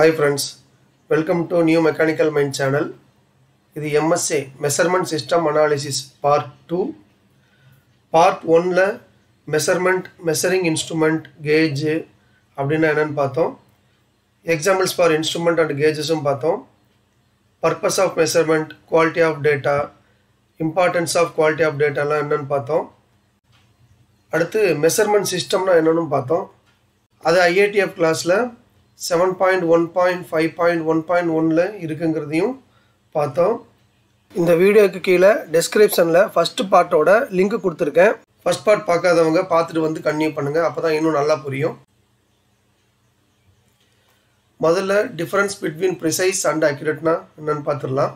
Hi friends welcome to new mechanical mind channel இது MSA measurement system analysis part two part ஒனில் measurement measuring instrument gauge அப்படின்னா என்னென்னு பார்த்தோம். Examples for instrument and கேஜஸும் பார்த்தோம். Purpose of measurement quality of data importance of quality of டேட்டாலாம் என்னென்னு பார்த்தோம். அடுத்து மெஷர்மெண்ட் சிஸ்டம்னா என்னென்னு பார்த்தோம். அது ஐஏடிஎஃப் கிளாஸில் seven point one point five point one point ஒனில் இருக்குங்கிறதையும் பார்த்தோம். இந்த வீடியோக்கு கீழே டெஸ்கிரிப்ஷனில் ஃபஸ்ட்டு பார்ட்டோட லிங்க் கொடுத்துருக்கேன். ஃபஸ்ட் பார்ட் பார்க்காதவங்க பார்த்துட்டு வந்து கன்டினியூ பண்ணுங்கள் அப்போ தான் இன்னும் நல்லா புரியும். முதல்ல டிஃப்ரென்ஸ் பிட்வீன் ப்ரிசைஸ் அண்ட் அக்யூரேட்னா என்னென்னு பார்த்துடலாம்.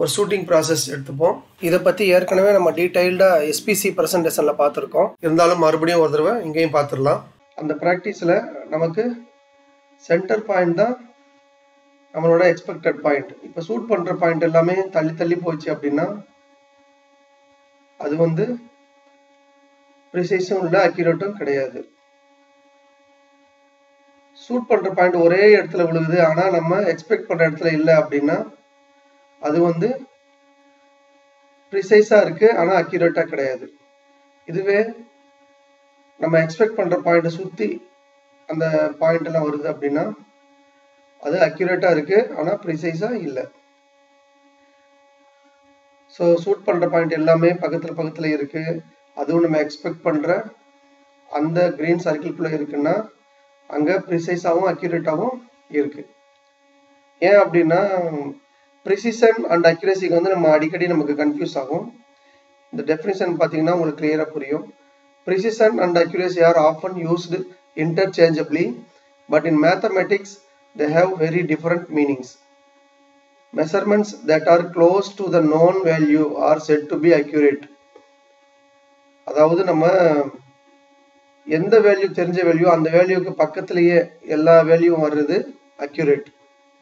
ஒரு ஷூட்டிங் ப்ராசஸ் எடுத்துப்போம். இதை பற்றி ஏற்கனவே நம்ம டீட்டெயில்டாக எஸ்பிசி ப்ரெசன்டேஷனில் பார்த்துருக்கோம். இருந்தாலும் மறுபடியும் ஒரு தடவை இங்கேயும் பார்த்துடலாம். அந்த ப்ராக்டிஸில் நமக்கு சென்டர் பாயிண்ட் தான் நம்மளோட எக்ஸ்பெக்டட் பாயிண்ட் இப்போ ஷூட் பண்ணுற பாயிண்ட் எல்லாமே தள்ளி தள்ளி போச்சு அப்படின்னா அது வந்து ப்ரிசைஸும் இல்லை அக்யூரேட்டும் கிடையாது. ஷூட் பண்ணுற பாயிண்ட் ஒரே இடத்துல விழுகுது ஆனால் நம்ம எக்ஸ்பெக்ட் பண்ணுற இடத்துல இல்லை அப்படின்னா அது வந்து ப்ரிசைஸாக இருக்குது ஆனால் அக்யூரேட்டாக கிடையாது. இதுவே நம்ம எக்ஸ்பெக்ட் பண்ணுற பாயிண்ட்டை சுற்றி அந்த பாயிண்ட் எல்லாம் வருது அப்படின்னா அது அக்யூரேட்டாக இருக்குது ஆனால் ப்ரிசைஸாக இல்லை. ஸோ ஷூட் பண்ணுற பாயிண்ட் எல்லாமே பக்கத்தில் பக்கத்தில் இருக்குது அதுவும் நம்ம எக்ஸ்பெக்ட் பண்ணுற அந்த க்ரீன் சர்க்கிள்குள்ளே இருக்குன்னா அங்கே ப்ரிசைஸாகவும் அக்யூரேட்டாகவும் இருக்குது ஏன் அப்படின்னா ப்ரிசிஷன் அண்ட் அக்யூரேசிக்கு வந்து நம்ம அடிக்கடி நமக்கு கன்ஃபியூஸ் ஆகும். இந்த டெஃபினிஷன் பார்த்தீங்கன்னா உங்களுக்கு கிளியராக புரியும். Precision and accuracy are often used interchangeably, but in mathematics they have very different meanings Measurements that are close to the known value are said to be accurate அதாவது நம்ம எந்த வேல்யூ தெரிஞ்ச வேல்யூ அந்த வேல்யூக்கு பக்கத்துலேயே எல்லா வேல்யூவும் வர்றது அக்யூரேட்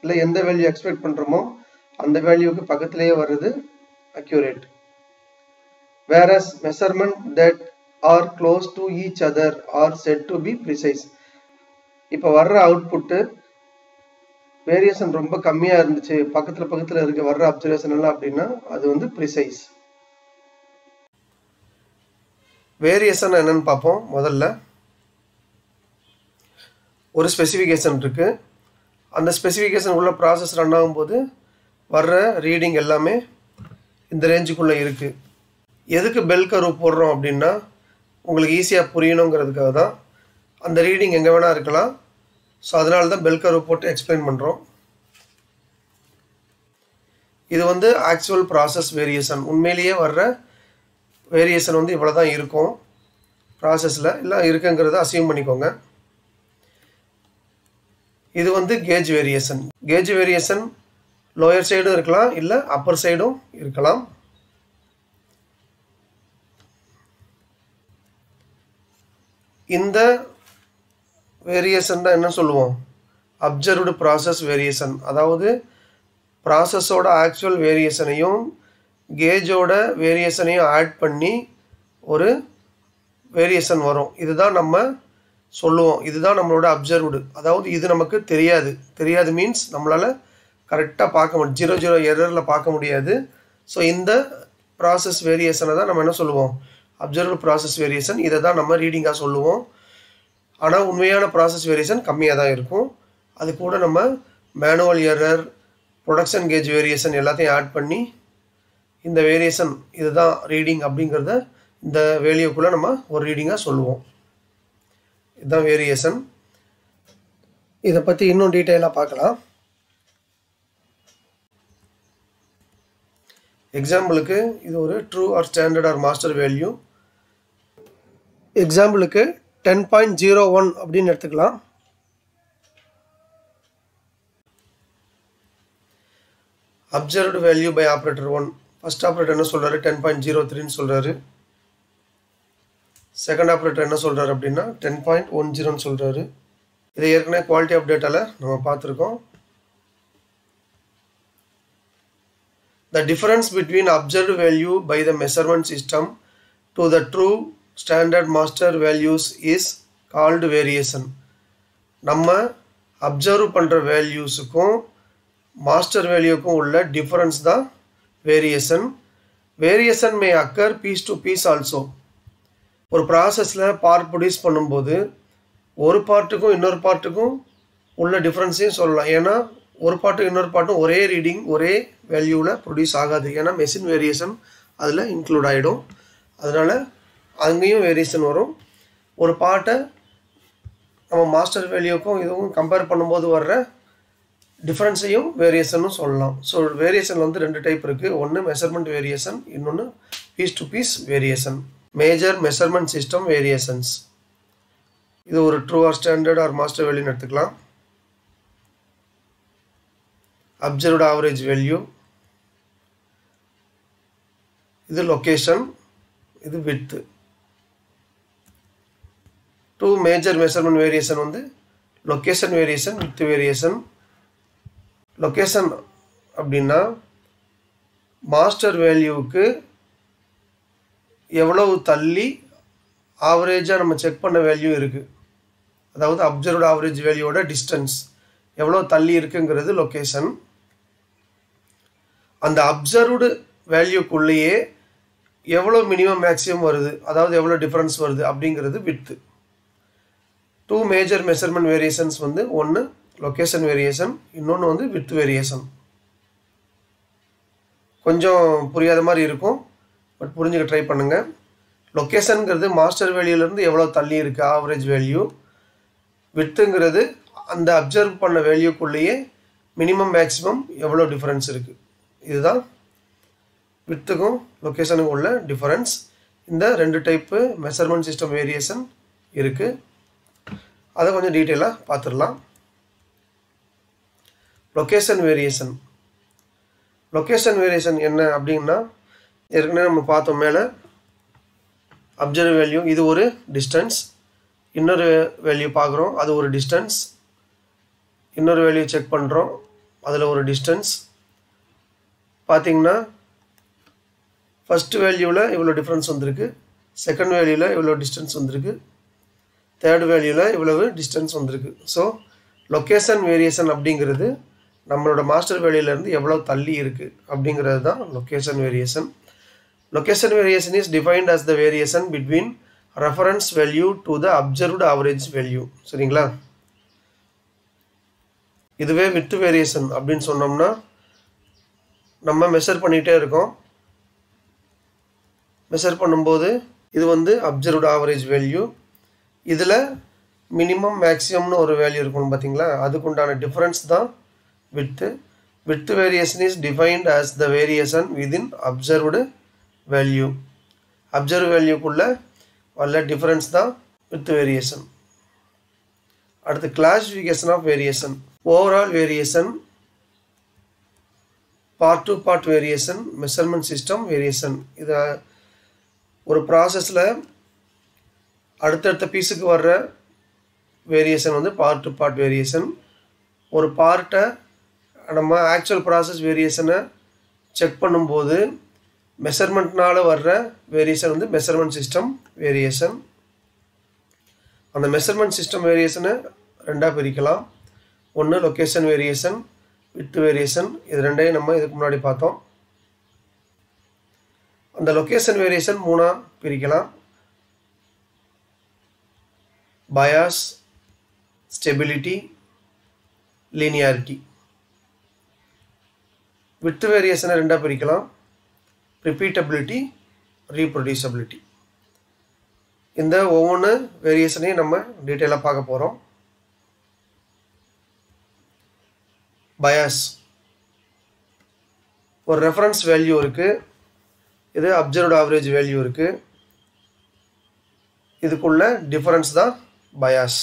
இல்லை எந்த வேல்யூ எக்ஸ்பெக்ட் பண்ணுறோமோ அந்த வேல்யூக்கு பக்கத்திலேயே வர்றது accurate whereas measurement that are close to each other are said to be precise இப்போ வர்ற அவுட்புட்டு வேரியேஷன் ரொம்ப கம்மியாக இருந்துச்சு பக்கத்தில் பக்கத்தில் இருக்க வர்ற அப்சர்வேஷன் எல்லாம் அப்படின்னா அது வந்து ப்ரிசைஸ் வேரியேஷன் என்னன்னு பார்ப்போம் முதல்ல. ஒரு ஸ்பெசிஃபிகேஷன் இருக்குது அந்த ஸ்பெசிஃபிகேஷன் உள்ள ப்ராசஸ் ரன் ஆகும்போது வர்ற ரீடிங் எல்லாமே இந்த ரேஞ்சுக்குள்ளே இருக்குது எதுக்கு பெல் கரு போடுறோம் அப்படின்னா உங்களுக்கு ஈஸியாக புரியணுங்கிறதுக்காக தான் அந்த ரீடிங் எங்கே வேணால் இருக்கலாம். ஸோ அதனால தான் பெல் கர்வ் போட்டு எக்ஸ்பிளைன் பண்ணுறோம் இது வந்து ஆக்சுவல் ப்ராசஸ் வேரியேஷன் உண்மையிலேயே வர்ற வேரியேஷன் வந்து இவ்வளோ தான் இருக்கும் ப்ராசஸில் இல்லை இருக்குங்கிறத அசியூம் பண்ணிக்கோங்க. இது வந்து gauge variation gauge variation lower சைடும் இருக்கலாம் இல்லை அப்பர் சைடும் இருக்கலாம். இந்த வேரியேஷன் தான் என்ன சொல்லுவோம்? அப்சர்வ்டு ப்ராசஸ் வேரியேஷன் அதாவது ப்ராசஸோட ஆக்சுவல் வேரியேஷனையும் கேஜோட வேரியேஷனையும் ஆட் பண்ணி ஒரு வேரியேஷன் வரும். இதுதான் நம்ம சொல்லுவோம். இதுதான் நம்மளோட அப்சர்வ்டு அதாவது இது நமக்கு தெரியாது. தெரியாது மீன்ஸ் நம்மளால் கரெக்டாக பார்க்க முடியும் ஜீரோ ஜீரோ எரரில் பார்க்க முடியாது. ஸோ இந்த ப்ராசஸ் வேரியேஷனை தான் நம்ம என்ன சொல்லுவோம்? அப்சர்வ் ப்ராசஸ் வேரியேஷன் இதை தான் நம்ம ரீடிங்காக சொல்லுவோம். ஆனால் உண்மையான ப்ராசஸ் வேரியேஷன் கம்மியாக தான் இருக்கும். அது கூட நம்ம manual error production gauge variation எல்லாத்தையும் ஆட் பண்ணி இந்த வேரியேஷன் இதுதான் ரீடிங் அப்படிங்கிறத இந்த வேல்யூக்குள்ளே நம்ம ஒரு ரீடிங்காக சொல்லுவோம். இதுதான் வேரியேஷன் இதை பற்றி இன்னும் டீட்டெயிலாக பார்க்கலாம். எக்ஸாம்பிளுக்கு இது ஒரு true or standard or master value எக்ஸாம்பிளுக்கு டென் பாயிண்ட் ஜீரோ ஒன் அப்படின்னு எடுத்துக்கலாம். Observed value by operator one first operator என்ன சொல்கிறாரு டென் பாயிண்ட் ஜீரோ த்ரீன்னு சொல்கிறாரு செகண்ட் ஆப்ரேட்டர் என்ன சொல்கிறாரு அப்படின்னா டென் பாயிண்ட் ஒன் ஜீரோன்னு சொல்கிறாரு இதை ஏற்கனவே குவாலிட்டி ஆஃப் டேட்டாவில் நம்ம பார்த்துருக்கோம். The difference between observed value by the measurement system to the true standard master values is called variation நம்ம அப்சர்வ் பண்ணுற வேல்யூஸுக்கும் மாஸ்டர் வேல்யூக்கும் உள்ள டிஃபரன்ஸ் தான் variation variation may occur piece to piece also ஒரு ப்ராசஸில் பார்ட் ப்ரொடியூஸ் பண்ணும்போது ஒரு பார்ட்டுக்கும் இன்னொரு பார்ட்டுக்கும் உள்ள டிஃப்ரென்ஸையும் சொல்லலாம். ஏன்னா ஒரு பாட்டும் இன்னொரு பாட்டும் ஒரே ரீடிங் ஒரே வேல்யூவில் ப்ரொடியூஸ் ஆகாது. ஏன்னா மெஷின் வேரியேஷன் அதில் இன்க்ளூட் ஆகிடும் அதனால் அங்கேயும் வேரியேஷன் வரும். ஒரு பாட்டை நம்ம மாஸ்டர் வேல்யூக்கும் இதுவும் கம்பேர் பண்ணும்போது வர்ற டிஃப்ரென்ஸையும் வேரியேஷனும் சொல்லலாம். ஸோ வேரியேஷன் வந்து ரெண்டு டைப் இருக்குது ஒன்று மெஷர்மெண்ட் வேரியேஷன் இன்னொன்று piece to piece variation major measurement system variations இது ஒரு true or standard or master வேல்யூன்னு எடுத்துக்கலாம். அப்சர்வ்டு ஆவரேஜ் வேல்யூ இது லொக்கேஷன் இது width two major measurement variation வந்து location variation width variation location அப்படின்னா மாஸ்டர் வேல்யூவுக்கு எவ்வளவு தள்ளி ஆவரேஜாக நம்ம செக் பண்ண வேல்யூ இருக்குது அதாவது அப்சர்வ்டு ஆவரேஜ் வேல்யூவோட டிஸ்டன்ஸ் எவ்வளோ தள்ளி இருக்குங்கிறது லொக்கேஷன் அந்த அப்சர்வ்டு வேல்யூக்குள்ளேயே எவ்வளோ மினிமம் மேக்ஸிமம் வருது? அதாவது எவ்வளோ டிஃப்ரென்ஸ் வருது? அப்படிங்கிறது width two major measurement variations வந்து ஒன்று லொக்கேஷன் வேரியேஷன் இன்னொன்று வந்து வித் வேரியேஷன் கொஞ்சம் புரியாத மாதிரி இருக்கும் பட் புரிஞ்சுக்க ட்ரை பண்ணுங்கள் லொக்கேஷனுங்கிறது மாஸ்டர் வேல்யூலேருந்து எவ்வளோ தள்ளி இருக்குது ஆவரேஜ் வேல்யூ வித்துங்கிறது அந்த அப்சர்வ் பண்ண வேல்யூக்குள்ளேயே மினிமம் மேக்ஸிமம் எவ்வளோ டிஃப்ரென்ஸ் இருக்குது இதுதான் வித்துக்கும் லொக்கேஷனுக்கும் உள்ள டிஃப்ரென்ஸ் இந்த ரெண்டு டைப்பு மெஷர்மெண்ட் சிஸ்டம் வேரியேஷன் இருக்குது அதை கொஞ்சம் டீட்டெயிலாக பார்த்துடலாம். லொக்கேஷன் வேரியேஷன் லொக்கேஷன் வேரியேஷன் என்ன அப்படின்னா ஏற்கனவே நம்ம பார்த்தோம் மேலே. அப்சர்வ் வேல்யூ இது ஒரு டிஸ்டன்ஸ் இன்னொரு வேல்யூ பார்க்குறோம் அது ஒரு டிஸ்டன்ஸ் இன்னொரு வேல்யூ செக் பண்ணுறோம் அதில் ஒரு டிஸ்டன்ஸ் பார்த்திங்கன்னா ஃபஸ்ட்டு வேல்யூவில் இவ்வளோ டிஃப்ரென்ஸ் வந்திருக்கு. செகண்ட் வேல்யூவில் இவ்வளோ டிஸ்டன்ஸ் வந்திருக்கு. தேர்ட் வேல்யூவில் இவ்வளவு டிஸ்டன்ஸ் வந்திருக்கு. ஸோ லொக்கேஷன் வேரியேஷன் அப்படிங்கிறது நம்மளோட மாஸ்டர் வேல்யூலேருந்து எவ்வளோ தள்ளி இருக்குது அப்படிங்கிறது தான் location variation location variation is defined as the variation between reference value to the observed average value சரிங்களா? இதுவே வித்து வேரியேஷன் அப்படின்னு சொன்னோம்னா நம்ம மெஷர் பண்ணிகிட்டே இருக்கோம். மெஷர் பண்ணும்போது இது வந்து அப்சர்வ்டு ஆவரேஜ் வேல்யூ இதில் மினிமம் மேக்ஸிமம்னு ஒரு வேல்யூ இருக்கும் பார்த்தீங்களா அதுக்குண்டான டிஃப்ரென்ஸ் தான் width width variation is defined as the variation within observed value observe வேல்யூக்குள்ளே வல்ல டிஃப்ரென்ஸ் தான் வித் வேரியேஷன் அடுத்து classification of variation overall variation part to part variation measurement system variation இதை ஒரு ப்ராசஸில் அடுத்தடுத்த பீஸுக்கு வர்ற வேரியேஷன் வந்து பார்ட் டு பார்ட் வேரியேஷன் ஒரு பார்ட்டை நம்ம ஆக்சுவல் ப்ராசஸ் வேரியேஷனை செக் பண்ணும்போது மெஷர்மெண்ட்னால் வர்ற வேரியேஷன் வந்து மெஷர்மெண்ட் சிஸ்டம் வேரியேஷன் அந்த மெஷர்மெண்ட் சிஸ்டம் வேரியேஷனை ரெண்டாக பிரிக்கலாம். ஒன்று லொக்கேஷன் வேரியேஷன் வித் வேரியேஷன் இது ரெண்டையும் நம்ம இதுக்கு முன்னாடி பார்த்தோம். அந்த லொக்கேஷன் வேரியேஷன் மூணாக பிரிக்கலாம். பயாஸ் ஸ்டெபிலிட்டி லீனியாரிட்டி வித்து வேரியேஷனை ரெண்டாக பிரிக்கலாம். ரிப்பீட்டபிலிட்டி ரீப்ரொடியூசபிலிட்டி இந்த ஒவ்வொன்று வேரியேஷனையும் நம்ம டீட்டெயிலாக பார்க்க போகிறோம் பயாஸ் ஒரு ரெஃபரன்ஸ் வேல்யூ இருக்குது இது அப்சர்வ்டு ஆவரேஜ் வேல்யூ இருக்குது இதுக்குள்ள டிஃபரன்ஸ் தான் bias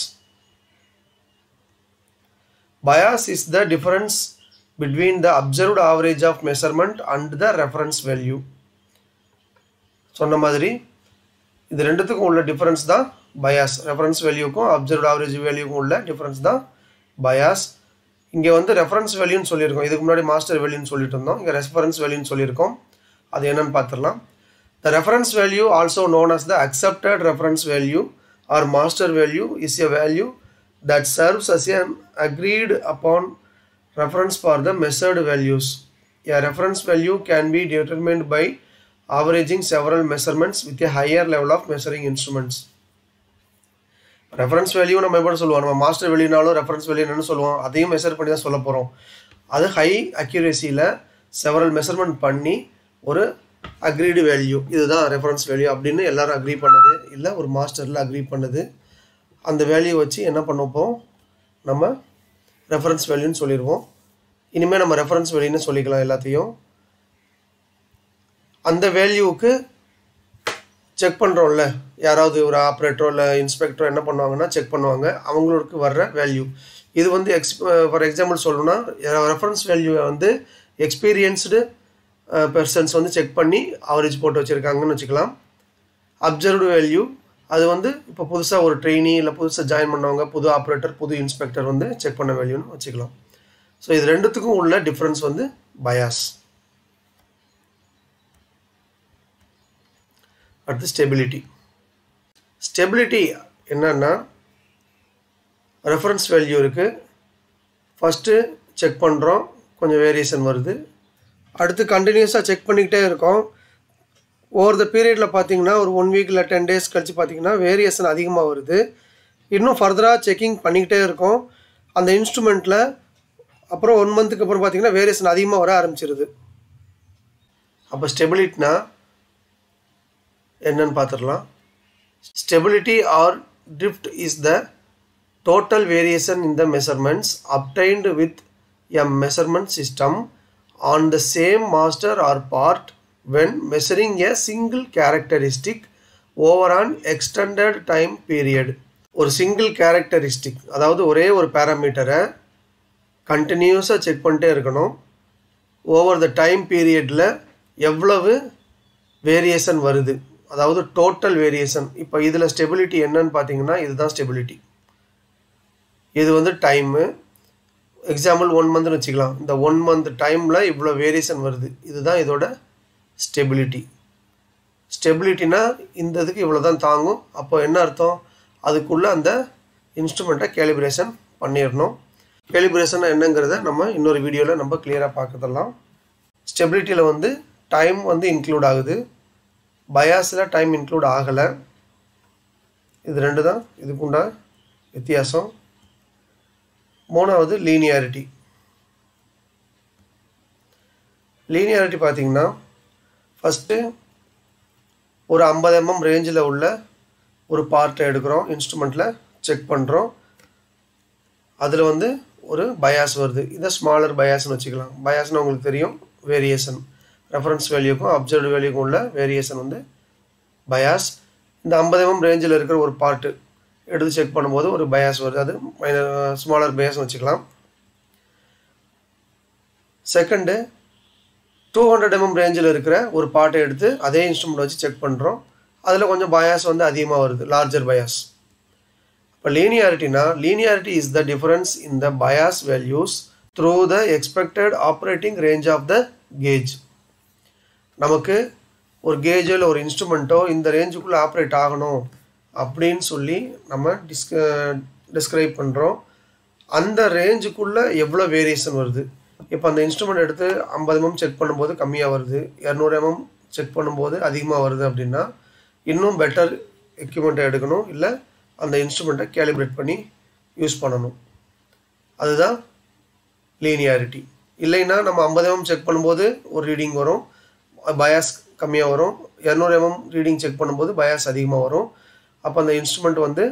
bias is the difference between the observed average of measurement and the reference value சொன்ன மாதிரி இது ரெண்டுத்துக்கும் உள்ள டிஃபரன்ஸ் தான் பயாஸ் ரெஃபரன்ஸ் வேல்யூக்கும் அப்சர்வ்ட் ஆவரேஜ் வேல்யூக்கும் உள்ள டிஃபரன்ஸ் தான் பயாஸ் இங்கே வந்து ரெஃபரன்ஸ் வேல்யூன்னு சொல்லியிருக்கோம். இதுக்கு முன்னாடி மாஸ்டர் வேல்யூன்னு சொல்லிட்டு இருந்தோம். இங்கே ரெஃபரன்ஸ் வேல்யூன்னு சொல்லியிருக்கோம். அது என்னன்னு பார்த்துடலாம். The reference value also known as the accepted reference value or master value is a value that serves as an agreed upon reference for the measured values. A reference value can be determined by averaging several measurements with a higher level of measuring instruments. Reference value நம்ம எப்படி சொல்லுவோம் நம்ம master வேல்யூனாலும் reference value என்னன்னு சொல்லுவோம் அதையும் measure பண்ணி தான் சொல்ல போகிறோம் அது ஹை அக்யூரேசியில் செவரல் மெஷர்மெண்ட் பண்ணி ஒரு அக்ரீடு வேல்யூ இதுதான் ரெஃபரன்ஸ் வேல்யூ அப்படின்னு எல்லாரும் அக்ரி பண்ணது. இல்லை ஒரு மாஸ்டரில் அக்ரி பண்ணது. அந்த வேல்யூ வச்சு என்ன பண்ணப்போம் நம்ம ரெஃபரன்ஸ் வேல்யூன்னு சொல்லிடுவோம். இனிமேல் நம்ம ரெஃபரன்ஸ் வேல்யூன்னு சொல்லிக்கலாம் எல்லாத்தையும். அந்த வேல்யூவுக்கு செக் பண்ணுறோம்ல யாராவது ஒரு ஆப்ரேட்டரோ இல்லை இன்ஸ்பெக்டரோ என்ன பண்ணுவாங்கன்னா செக் பண்ணுவாங்க. அவங்களுக்கு வர்ற வேல்யூ இது வந்து எக்ஸ் ஃபார் எக்ஸாம்பிள் சொல்லணும்னா ரெஃபரன்ஸ் வேல்யூவை வந்து எக்ஸ்பீரியன்ஸ்டு பெர்சன்ஸ் வந்து செக் பண்ணி அவரேஜ் போட்டு வச்சுருக்காங்கன்னு வச்சுக்கலாம். அப்சர்வ்டு வேல்யூ அது வந்து இப்போ புதுசாக ஒரு ட்ரெயினி இல்லை புதுசாக ஜாயின் பண்ணவங்க புது ஆப்ரேட்டர் புது இன்ஸ்பெக்டர் வந்து செக் பண்ண வேல்யூன்னு வச்சுக்கலாம். ஸோ இது ரெண்டுத்துக்கும் உள்ள டிஃப்ரென்ஸ் வந்து பயாஸ் அடுத்து ஸ்டெபிலிட்டி ஸ்டெபிலிட்டி என்னன்னா ரெஃபரன்ஸ் வேல்யூ இருக்குது ஃபஸ்ட்டு செக் பண்ணுறோம் கொஞ்சம் வேரியேஷன் வருது. அடுத்து கண்டினியூஸாக செக் பண்ணிக்கிட்டே இருக்கோம். ஓவர் த பீரியடில் பார்த்தீங்கன்னா ஒரு ஒன் வீக் இல்லை டென் டேஸ் கழித்து பார்த்தீங்கன்னா வேரியேஷன் அதிகமாக வருது. இன்னும் ஃபர்தராக செக்கிங் பண்ணிக்கிட்டே இருக்கோம். அந்த இன்ஸ்ட்ருமெண்ட்டில் அப்புறம் ஒன் மந்த்துக்கு அப்புறம் பார்த்தீங்கன்னா வேரியேஷன் அதிகமாக வர ஆரம்பிச்சிருது. அப்போ ஸ்டெபிலிட்டினா என்னன்னு பார்த்துடலாம் stability or drift is the total variation in the measurements obtained with a measurement system on the same master or part when measuring a single characteristic over an extended time period. ஒரு single characteristic அதாவது ஒரே ஒரு பேராமீட்டரை கண்டினியூஸாக check பண்ணிட்டே இருக்கணும். Over the time பீரியடில் எவ்வளவு variation வருது? அதாவது டோட்டல் வேரியேஷன் இப்போ இதில் ஸ்டெபிலிட்டி என்னன்னு பார்த்தீங்கன்னா இதுதான் ஸ்டெபிலிட்டி இது வந்து டைமு எக்ஸாம்பிள் ஒன் மந்த்னு வச்சுக்கலாம். இந்த ஒன் மந்த் டைமில் இவ்வளோ வேரியேஷன் வருது. இதுதான் இதோட ஸ்டெபிலிட்டி ஸ்டெபிலிட்டினா இந்த இதுக்கு இவ்வளோ தான் தாங்கும். அப்போ என்ன அர்த்தம்? அதுக்குள்ளே அந்த இன்ஸ்ட்ருமெண்ட்டை கேலிப்ரேஷன் பண்ணிடணும் கேலிப்ரேஷன் என்னங்கிறத நம்ம இன்னொரு வீடியோவில் நம்ம கிளியராக பார்க்கறதெல்லாம். ஸ்டெபிலிட்டியில் வந்து டைம் வந்து இன்க்ளூட் ஆகுது. பயாஸில் டைம் இன்க்ளூட் ஆகலை. இது ரெண்டு தான் இதுக்குண்டா வித்தியாசம். மூணாவது லீனியாரிட்டி லீனியாரிட்டி பார்த்தீங்கன்னா ஃபஸ்ட்டு ஒரு ஐம்பது எம்எம் ரேஞ்சில் உள்ள ஒரு பார்ட்டை எடுக்கிறோம் இன்ஸ்ட்ருமெண்ட்டில் செக் பண்ணுறோம் அதில் வந்து ஒரு பயாஸ் வருது. இதை ஸ்மாலர் பயாஸ்னு வச்சுக்கலாம். பயாஸ்னு உங்களுக்கு தெரியும் வேரியேஷன் ரெஃபரன்ஸ் வேல்யூக்கும் அப்சர்வ்டு வேல்யூக்கும் உள்ள வேரியேஷன் வந்து பயாஸ் இந்த ஐம்பது எம்எம் ரேஞ்சில் இருக்கிற ஒரு பார்ட்டு எடுத்து செக் பண்ணும்போது ஒரு பயாஸ் வருது. அது ஸ்மாலர் பயாஸ்னு வச்சுக்கலாம். செகண்டு டூ ஹண்ட்ரட் எம்எம் ரேஞ்சில் இருக்கிற ஒரு பாட்டை எடுத்து அதே இன்ஸ்ட்ருமெண்ட் வச்சு செக் பண்ணுறோம் அதில் கொஞ்சம் பயாஸ் வந்து அதிகமாக வருது. லார்ஜர் பயாஸ் இப்போ லீனியாரிட்டினா linearity is the difference in the bias values through the expected operating range of the gauge நமக்கு ஒரு கேஜோ இல்லை ஒரு இன்ஸ்ட்ருமெண்ட்டோ இந்த ரேஞ்சுக்குள்ளே ஆப்ரேட் ஆகணும். அப்படின்னு சொல்லி நம்ம டிஸ்க டிஸ்கிரைப் பண்ணுறோம் அந்த ரேஞ்சுக்குள்ளே எவ்வளோ வேரியேஷன் வருது? இப்போ அந்த இன்ஸ்ட்ருமெண்ட் எடுத்து ஐம்பது mm எம்எம் செக் பண்ணும்போது கம்மியாக வருது. இரநூறு எம்எம் mm செக் பண்ணும்போது அதிகமாக வருது அப்படின்னா இன்னும் பெட்டர் எக்யூப்மெண்ட்டை எடுக்கணும். இல்லை அந்த இன்ஸ்ட்ருமெண்ட்டை கேலிப்ரேட் பண்ணி யூஸ் பண்ணணும். அதுதான் லீனியாரிட்டி இல்லைன்னா நம்ம ஐம்பது mm எம்எம் செக் பண்ணும்போது ஒரு ரீடிங் வரும். பயாஸ் கம்மியாக வரும். இரநூறு எம்எம் ரீடிங் செக் பண்ணும்போது பயாஸ் அதிகமாக வரும். அப்போ அந்த இன்ஸ்ட்ருமெண்ட் வந்து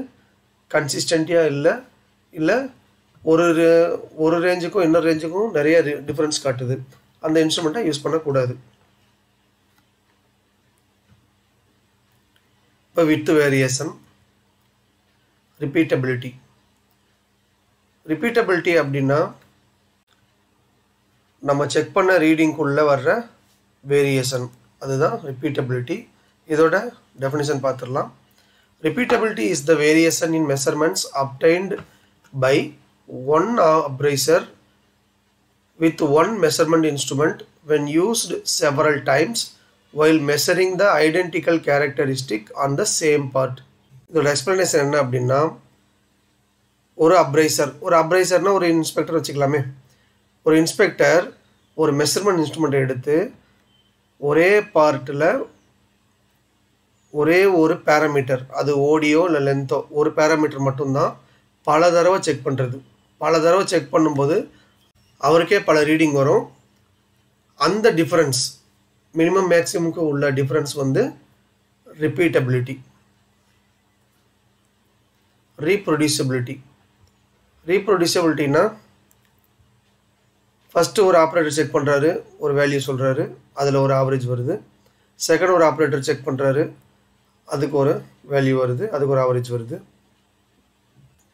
கன்சிஸ்டண்ட்டியாக இல்லை இல்லை ஒரு ஒரு ரேஞ்சுக்கும் இன்னொரு ரேஞ்சுக்கும் நிறைய டிஃப்ரென்ஸ் காட்டுது. அந்த இன்ஸ்ட்ருமெண்ட்டை யூஸ் பண்ணக்கூடாது. இப்போ வித்து வேரியேஷன் ரிப்பீட்டபிலிட்டி ரிப்பீட்டபிலிட்டி அப்படின்னா நம்ம செக் பண்ண ரீடிங்குள்ளே வர்ற வேரியேஷன் அதுதான் ரிப்பீட்டபிலிட்டி இதோட டெஃபினிஷன் பார்த்துடலாம் repeatability is the variation in measurements obtained by one appraiser with one measurement instrument when used several times while measuring the identical characteristic on the same part இதோட explanation என்ன அப்படின்னா ஒரு appraiser ஒரு அப்ரைசர்னால் ஒரு inspector வச்சுக்கலாமே ஒரு inspector ஒரு measurement instrument எடுத்து ஒரே பார்ட்டில் ஒரே ஒரு பேராமீட்டர் அது ஓடியோ இல்லை லென்த்தோ ஒரு பேராமீட்டர் மட்டும்தான் பல தடவை செக் பண்ணுறது பல தடவை செக் பண்ணும்போது அவருக்கே பல ரீடிங் வரும். அந்த டிஃப்ரென்ஸ் மினிமம் மேக்ஸிமுக்கு உள்ள டிஃப்ரென்ஸ் வந்து ரிப்பீட்டபிலிட்டி ரீப்ரொடியூசபிலிட்டி ரீப்ரொடியூசபிலிட்டினா ஃபஸ்ட்டு ஒரு ஆப்ரேட்டர் செக் பண்ணுறாரு ஒரு வேல்யூ சொல்கிறாரு அதில் ஒரு ஆவரேஜ் வருது. செகண்ட் ஒரு ஆப்ரேட்டர் செக் பண்ணுறாரு அதுக்கு ஒரு வேல்யூ வருது அதுக்கு ஒரு ஆவரேஜ் வருது.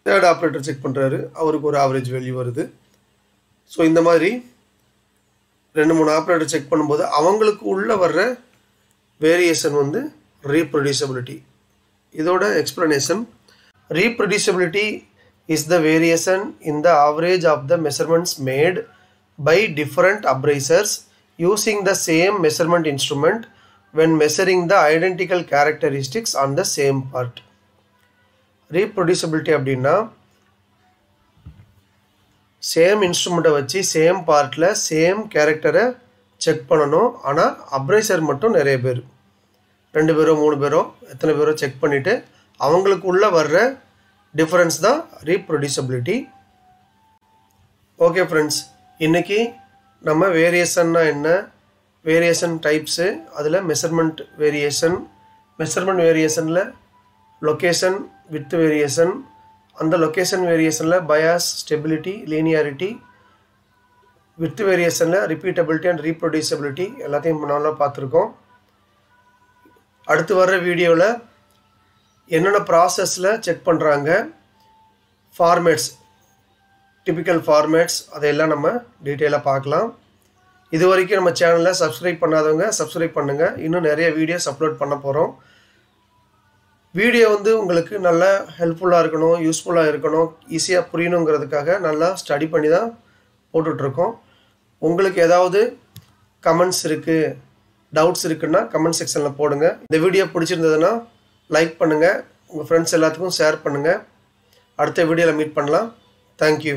தேர்ட் ஆப்ரேட்டர் செக் பண்ணுறாரு அவருக்கு ஒரு ஆவரேஜ் வேல்யூ வருது. ஸோ இந்த மாதிரி ரெண்டு மூணு ஆப்ரேட்டர் செக் பண்ணும்போது அவங்களுக்கு உள்ளே வர்ற வேரியேஷன் வந்து ரீப்ரொடியூசபிலிட்டி இதோட explanation reproducibility is the variation in the average of the measurements made by different appraisers using the same measurement instrument when measuring the identical characteristics on the same part. Reproducibility அப்படின்னா same இன்ஸ்ட்ருமெண்ட்டை வச்சு same பார்ட்டில் same கேரக்டரை check பண்ணணும். ஆனால் appraiser மட்டும் நிறைய பேர். ரெண்டு பேரோ மூணு பேரோ எத்தனை பேரோ செக் பண்ணிவிட்டு அவங்களுக்கு உள்ளே வர்ற டிஃப்ரென்ஸ் தான் ரீப்ரொடியூசபிலிட்டி ஓகே ஃப்ரெண்ட்ஸ் இன்றைக்கி நம்ம வேரியேஷன்னா என்ன? வேரியேஷன் டைப்ஸு அதில் மெஷர்மெண்ட் வேரியேஷன் மெஷர்மெண்ட் வேரியேஷனில் லொக்கேஷன் வித் வேரியேஷன் அந்த லொக்கேஷன் வேரியேஷனில் பயாஸ் ஸ்டெபிலிட்டி லீனியாரிட்டி வித் வேரியேஷனில் ரிப்பீட்டபிலிட்டி அண்ட் ரீப்ரொடியூசபிலிட்டி எல்லாத்தையும் நல்லா பார்த்துருக்கோம். அடுத்து வர்ற வீடியோவில் என்னென்ன ப்ராசஸில் செக் பண்ணுறாங்க ஃபார்மேட்ஸ் டிபிக்கல் ஃபார்மேட்ஸ் அதையெல்லாம் நம்ம டீட்டெயிலாக பார்க்கலாம். இது வரைக்கும் நம்ம சேனலில் சப்ஸ்கிரைப் பண்ணாதவங்க சப்ஸ்கிரைப் பண்ணுங்கள் இன்னும் நிறைய வீடியோஸ் அப்லோட் பண்ண போகிறோம் வீடியோ வந்து உங்களுக்கு நல்லா ஹெல்ப்ஃபுல்லாக இருக்கணும் யூஸ்ஃபுல்லாக இருக்கணும் ஈஸியாக புரியணுங்கிறதுக்காக நல்லா ஸ்டடி பண்ணி தான் போட்டுட்ருக்கோம். உங்களுக்கு ஏதாவது கமெண்ட்ஸ் இருக்குது டவுட்ஸ் இருக்குன்னா கமெண்ட் செக்ஷனில் போடுங்க. இந்த வீடியோ பிடிச்சிருந்ததுன்னா லைக் பண்ணுங்கள் உங்கள் ஃப்ரெண்ட்ஸ் எல்லாத்துக்கும் ஷேர் பண்ணுங்கள் அடுத்த வீடியோவில் மீட் பண்ணலாம். தேங்க்யூ